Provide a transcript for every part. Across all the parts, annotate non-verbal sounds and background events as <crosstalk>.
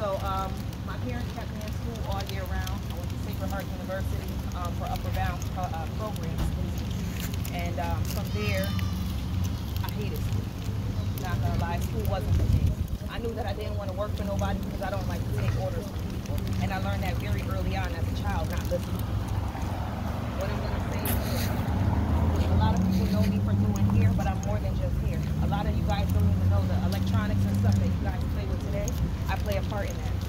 So um, my parents kept me in school all year round. I went to Sacred Heart University um, for Upward Bound pro- uh, programs. And um, from there, I hated school. Not gonna lie, school wasn't for me. I knew that I didn't want to work for nobody because I don't like to take orders from people. And I learned that very early on as a child, not listening. What I'm gonna say is this. A lot of people know me for doing hair, but I'm more than just hair. A lot of you guys don't even know the electronics and stuff that you guys play with today. I play a part in that.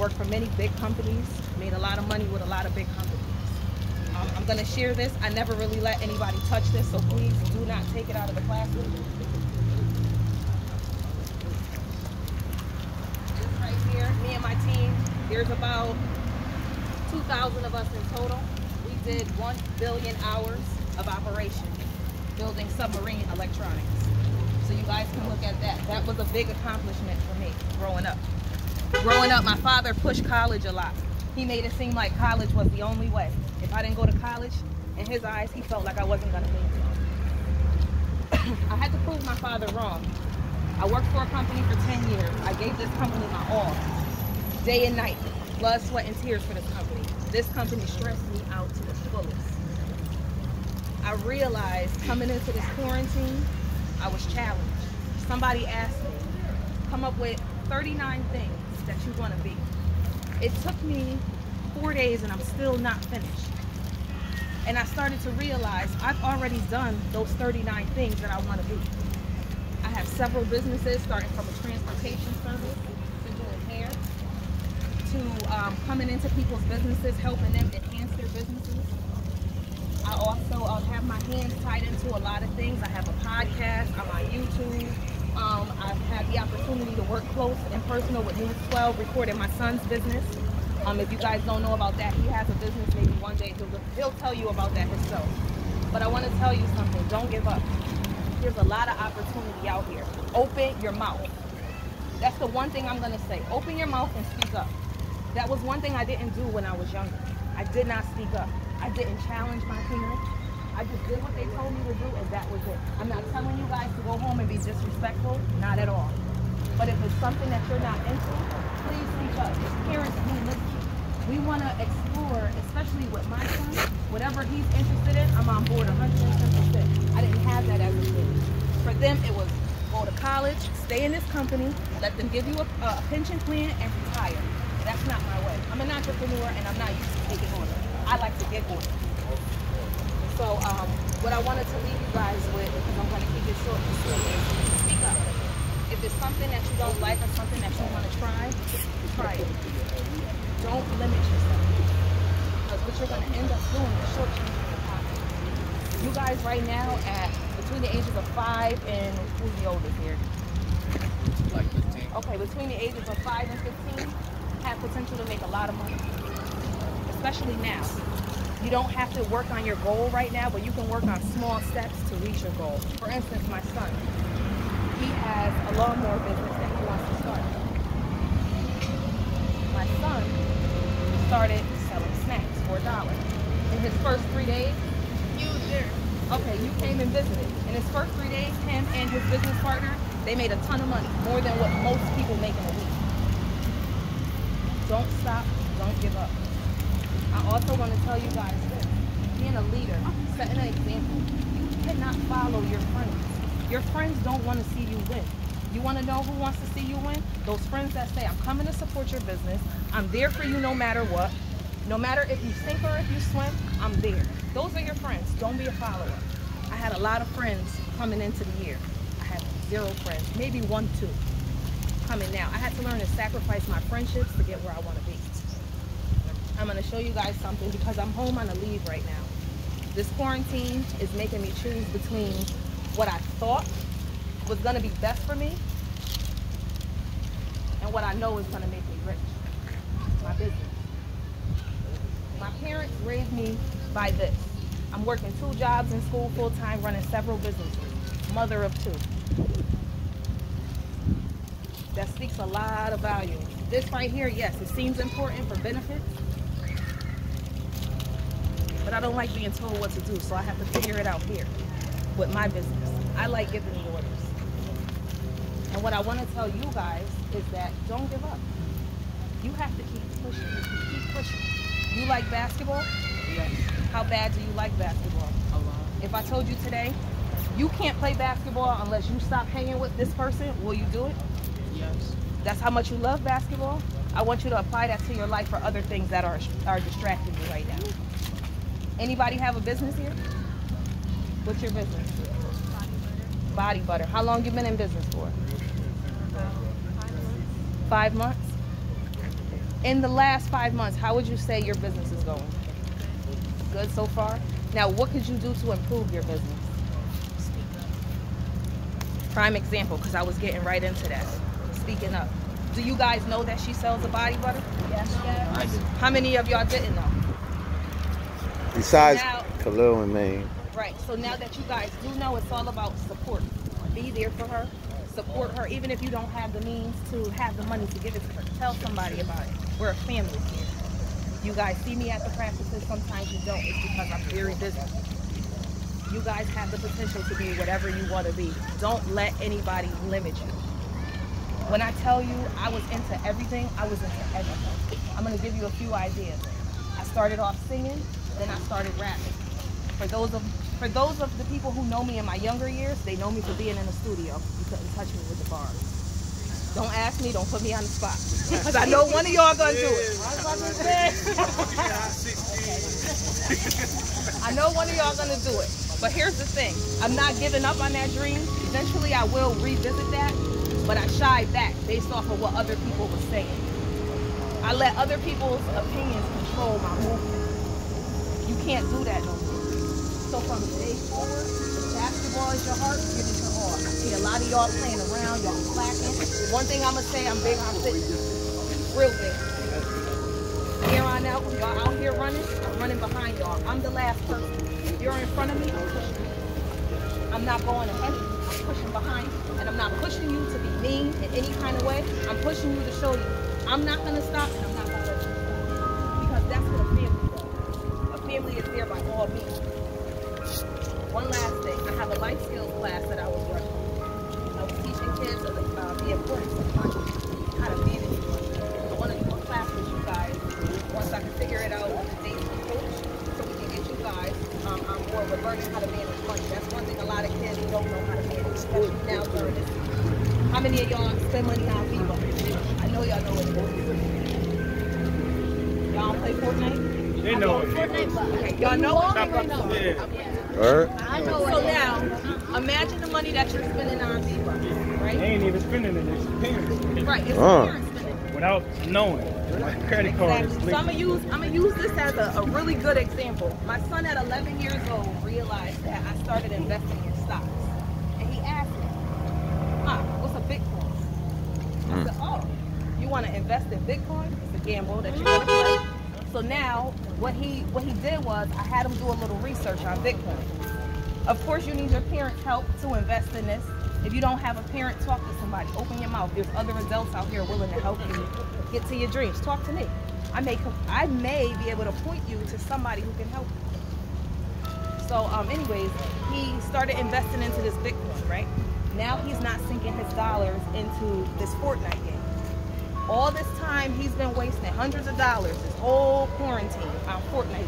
I work for many big companies, made a lot of money with a lot of big companies. Um, I'm gonna share this. I never really let anybody touch this, so please do not take it out of the classroom. This right here, me and my team, there's about 2,000 of us in total. We did 1 billion hours of operation building submarine electronics. So you guys can look at that. That was a big accomplishment for me growing up. Growing up, my father pushed college a lot. He made it seem like college was the only way. If I didn't go to college, in his eyes, he felt like I wasn't gonna make it. <coughs> I had to prove my father wrong. I worked for a company for 10 years. I gave this company my all, day and night, blood, sweat, and tears for this company. This company stressed me out to the fullest. I realized coming into this quarantine, I was challenged. Somebody asked me, come up with 39 things that you want to be. It took me four days and I'm still not finished. And I started to realize I've already done those 39 things that I want to be. I have several businesses, starting from a transportation service to doing hair, to um, coming into people's businesses, helping them enhance their businesses. I also uh, have my hands tied into a lot of things. I have a podcast. I'm on YouTube. The opportunity to work close and personal with News 12, recording my son's business. Um, if you guys don't know about that, he has a business. Maybe one day he'll, he'll tell you about that himself. But I want to tell you something. Don't give up. There's a lot of opportunity out here. Open your mouth. That's the one thing I'm going to say. Open your mouth and speak up. That was one thing I didn't do when I was younger. I did not speak up. I didn't challenge my parents. I just did what they told me to do, and that was it. I'm not telling you guys to go home and be disrespectful, not at all. But if it's something that you're not into, please speak up. Parents do listen. We want to explore, especially with my son, whatever he's interested in, I'm on board 110%. I didn't have that as a kid. For them, it was go to college, stay in this company, let them give you a, a pension plan, and retire. That's not my way. I'm an entrepreneur, and I'm not used to taking orders. I like to get orders. So um, what I wanted to leave you guys with, because I'm going to keep it short and sweet, is speak up. If it's something that you don't like or something that you want to try, try it. Don't limit yourself. Because what you're going to end up doing is shortchanging your pocket. You guys right now at between the ages of five and who's the oldest here? Like 15. Okay, between the ages of 5 and 15 have potential to make a lot of money. Especially now. You don't have to work on your goal right now, but you can work on small steps to reach your goal. For instance, my son, he has a lawnmower business that he wants to start. My son started selling snacks for a dollar. In his first three days, You there. Okay, you came and visited. In his first three days, him and his business partner, they made a ton of money, more than what most people make in a week. Don't stop, don't give up. I also want to tell you guys this. Being a leader, setting an example, you cannot follow your friends. Your friends don't want to see you win. You want to know who wants to see you win? Those friends that say, I'm coming to support your business. I'm there for you no matter what. No matter if you sink or if you swim, I'm there. Those are your friends. Don't be a follower. I had a lot of friends coming into the year. I had zero friends, maybe one, two coming now. I had to learn to sacrifice my friendships to get where I want to be. I'm to show you guys something because I'm home on a leave right now. This quarantine is making me choose between what I thought was to be best for me and what I know is to make me rich. My business. My parents raised me by this. I'm working two jobs in school full time, running several businesses. Mother of two. That speaks a lot of value. This right here, yes, it seems important for benefits, but I don't like being told what to do, so I have to figure it out here with my business. I like giving the orders. And And what I want to tell you guys is that don't give up. You have to keep pushing. Keep pushing. You like basketball? Yes. How bad do you like basketball? A lot. If I told you today, you can't play basketball unless you stop hanging with this person, will you do it? Yes. That's how much you love basketball. I want you to apply that to your life for other things that are are distracting you right now. Anybody have a business here? What's your business? Body butter. How long you been in business for? Five months. In the last five months, how would you say your business is going? Good so far. Now, what could you do to improve your business? Prime example, because I was getting right into that. Speaking up. Do you guys know that she sells a body butter? Yes. I do. How many of y'all didn't know? Besides Now- Khalil and me. Right. So now that you guys do know, it's all about support. Be there for her. Support her, even if you don't have the means to have the money to give it to her. Tell somebody about it. We're a family here. You guys see me at the practices. Sometimes you don't. It's because I'm very busy. You guys have the potential to be whatever you want to be. Don't let anybody limit you. When I tell you I was into everything, I was into everything. I'm gonna give you a few ideas. I started off singing, then I started rapping. For those of for those of the people who know me in my younger years, they know me for being in the studio. You couldn't touch me with the bars. Don't ask me, don't put me on the spot. Because I know one of y'all gonna do it. <laughs> I know one of y'all gonna do it. But here's the thing. I'm not giving up on that dream. Eventually I will revisit that. But I shied back based off of what other people were saying. I let other people's opinions control my movement. You can't do that no more. So from today forward, basketball is your heart, give it your all. I see a lot of y'all playing around, y'all slacking. One thing I'm gonna say, I'm big on fitness. Real big. Here on out, when y'all out here running, I'm running behind y'all. I'm the last person. If you're in front of me, I'm pushing. I'm not going ahead I'm pushing behind you. And I'm not pushing you to be mean in any kind of way. I'm pushing you to show you I'm not gonna stop all means. One last thing, I have a life skills class that I was running. I was teaching kids about the importance of money, how to manage money. I want to do a class with you guys once I can figure it out with the dates and coach, so we can get you guys um, on board with learning how to manage money. That's one thing a lot of kids don't know how to manage, especially now during this. How many of y'all spend money on They know it. Okay, y'all know it? Yeah. Word? So now, imagine the money that you're spending on Vivo, They ain't even spending it. They spending it Right, it's Uh. parents spending without knowing. My credit card Exactly. So I'm gonna use I'm gonna use this as a, a really good example. My son at 11 years old realized that I started investing in stocks, and he asked me, "Mom, what's a Bitcoin?" I said, "Oh, you want to invest in Bitcoin? It's a gamble that you're gonna play." So now, what he what he did was I had him do a little research on Bitcoin. Of course, you need your parents' help to invest in this. If you don't have a parent, talk to somebody. Open your mouth. There's other adults out here willing to help you get to your dreams. Talk to me. I may I may be able to point you to somebody who can help you. So, um, anyways, he started investing into this Bitcoin, right? Now he's not sinking his dollars into this Fortnite game. All this time he's been wasting hundreds of dollars this whole quarantine on Fortnite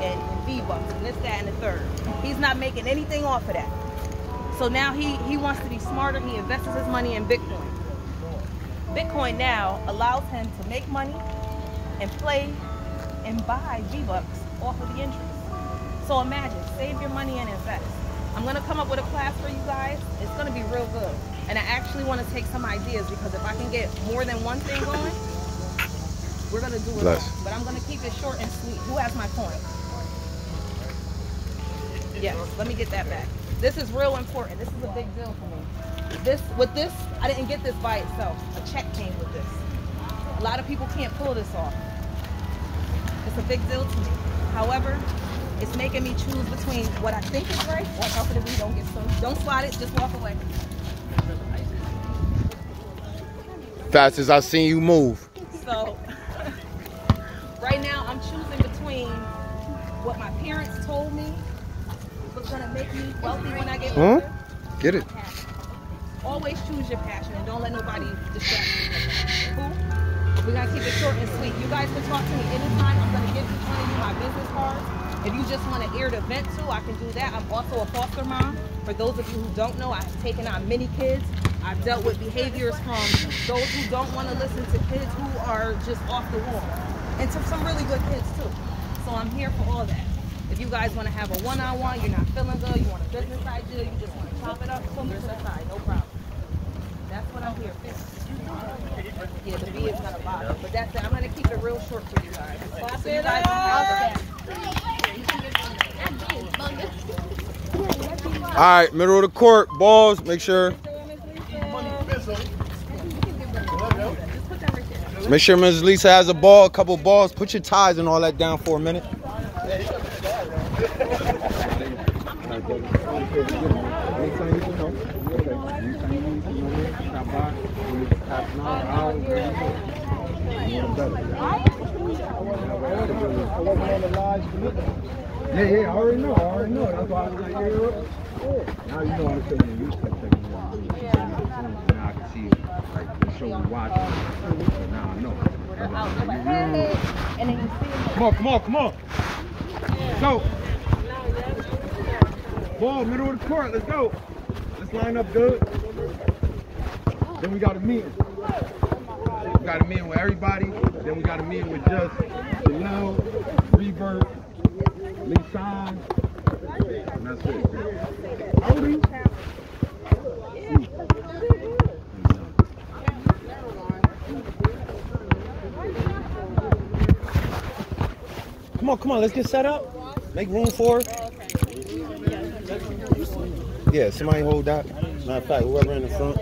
and V-Bucks and this, that, and the third. He's not making anything off of that. So now he, he wants to be smarter. He invests his money in Bitcoin. Bitcoin now allows him to make money and play and buy V-Bucks off of the interest. So imagine, save your money and invest. I'm gonna come up with a class for you guys. It's gonna be real good. And I actually wanna take some ideas because if I can get more than one thing going, we're gonna do it Bless. all. But I'm gonna keep it short and sweet. Who has my coin? Yes, let me get that back. This is real important. This is a big deal for me. This with this, I didn't get this by itself. A check came with this. A lot of people can't pull this off. It's a big deal to me. However, it's making me choose between what I think is right. Watch out for the bee. Don't get so. Don't slide it. Just walk away. Fast as I've seen you move. So right now, I'm choosing between what my parents told me was gonna make me wealthy when I get Huh? older. Get it. Always choose your passion and don't let nobody distract you. Cool? We're gonna keep it short and sweet. You guys can talk to me anytime. I'm gonna give each one of you my business cards. If you just want to air the vent too, I can do that. I'm also a foster mom. For those of you who don't know, I've taken on many kids. I've dealt with behaviors from those who don't want to listen to kids who are just off the wall, and to some really good kids too. So I'm here for all that. If you guys want to have a one-on-one, you're not feeling good, you want a business idea, you just want to chop it up, pull me to the side, no problem. That's what I'm here for. Yeah, the B is gonna bother, but that's it. I'm gonna keep it real short for you guys. So you guys can have All right, middle of the court, balls. Make sure. Make sure Ms. Lisa has a ball, a couple balls. Put your ties and all that down for a minute. Yeah, yeah, I already know, I already know. That's why I was like, yeah. Now you know I'm saying you kept taking me out. Now I can see like the show we watching. So now I know. That's why I was like. And then you see Come on, come on, come on. Go. Ball, middle of the court, let's go. Let's line up good. Then we got a meeting. We got a meeting with everybody. Then we got a meeting with just Jaleel, Rebirth, Lisan. And that's it. How old are you? Come on, come on. Let's get set up. Make room for. Yeah, somebody hold that. Matter of fact, whoever in the front.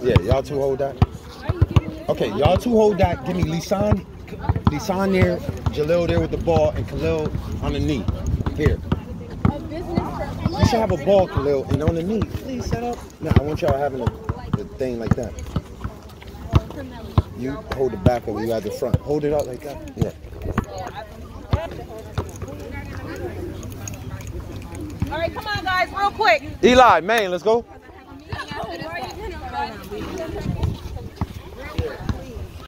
Yeah, y'all two hold that. Okay, y'all two hold that. Give me Lisan, Lisan there, Jalil there with the ball, and Khalil on the knee. Here. You should have a ball, Khalil, and on the knee. Please set up. No, I want y'all having a, thing like that. You hold the back of you at the front. Hold it up like that. Yeah. All right, come on, guys, real quick. Eli, man, let's go.